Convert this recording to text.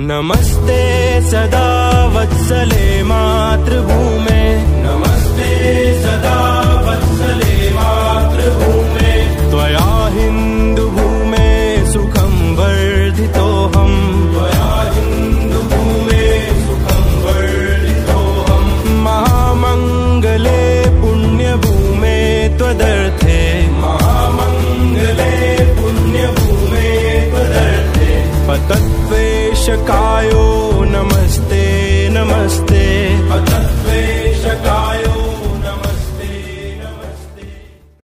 नमस्ते सदा वत्सले मातृभूमे नमस्ते सदा वत्सले मातृभूमे त्वया हिन्दुभूमे सुखं वर्धितोऽहम्। त्वया हिन्दुभूमे सुखं वर्धितोऽहम्। महामङ्गले पुण्यभूमे त्वदर्थे। महामङ्गले पुण्यभूमे त्वदर्थे। पतत्वेशकायो नमस्ते